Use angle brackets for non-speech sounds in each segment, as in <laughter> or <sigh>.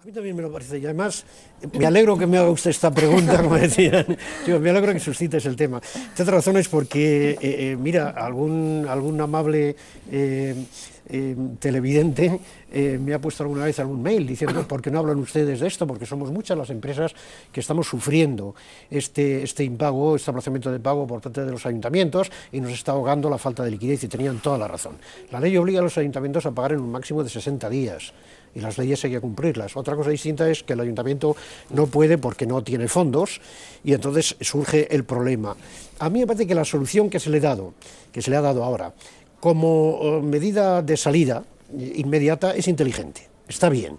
A mí también me lo parece y además me alegro que me haga usted esta pregunta, como decían, <laughs> me alegro que suscites el tema. De otras razones porque, eh, eh, mira, algún, algún amable eh, televidente me ha puesto alguna vez algún mail diciendo por qué no hablan ustedes de esto, porque somos muchas las empresas que estamos sufriendo este, este impago, este aplazamiento de pago por parte de los ayuntamientos y nos está ahogando la falta de liquidez y tenían toda la razón. La ley obliga a los ayuntamientos a pagar en un máximo de 60 días y las leyes hay que cumplirlas. Otra cosa distinta es que el ayuntamiento no puede porque no tiene fondos y entonces surge el problema. A mí me parece que la solución que se le ha dado, que se le ha dado ahora, como eh, medida de salida inmediata es inteligente, está bien.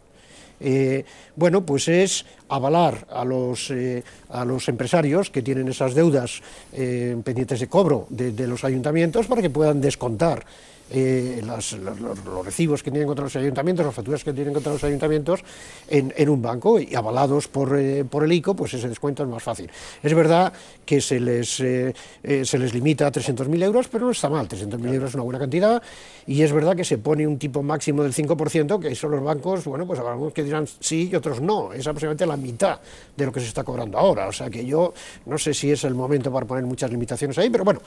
Eh, bueno, pues es avalar a los, eh, a los empresarios que tienen esas deudas pendientes de cobro de los ayuntamientos para que puedan descontar eh, los, recibos que tienen contra los ayuntamientos, las facturas que tienen contra los ayuntamientos en, un banco y avalados por, eh, por, el ICO, pues ese descuento es más fácil. Es verdad que se les, eh, se les limita a 300.000 euros, pero no está mal, 300.000 euros es una buena cantidad y es verdad que se pone un tipo máximo del 5%, que son los bancos, bueno, pues habrá algunos que dirán sí y otros no, es aproximadamente la mitad de lo que se está cobrando ahora, o sea que yo no sé si es el momento para poner muchas limitaciones ahí, pero bueno,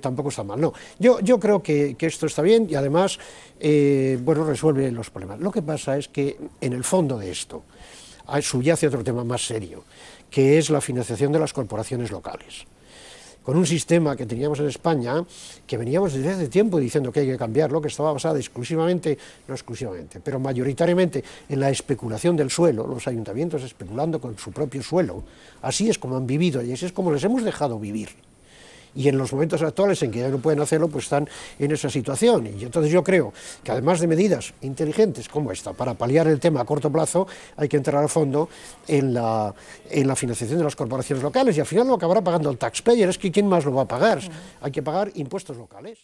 tampoco está mal, no. Yo, yo creo que, que esto está bien y además, eh, bueno, resuelve los problemas. Lo que pasa es que en el fondo de esto subyace otro tema más serio, que es la financiación de las corporaciones locales con un sistema que teníamos en España, que veníamos desde hace tiempo diciendo que hay que cambiarlo, que estaba basado exclusivamente, no exclusivamente, pero mayoritariamente en la especulación del suelo, los ayuntamientos especulando con su propio suelo. Así es como han vivido y así es como les hemos dejado vivir y en los momentos actuales en que ya no pueden hacerlo, pues están en esa situación. Y entonces yo creo que además de medidas inteligentes como esta, para paliar el tema a corto plazo, hay que entrar a fondo en la, en la financiación de las corporaciones locales y al final lo acabará pagando el taxpayer, es que ¿quién más lo va a pagar? Hay que pagar impuestos locales.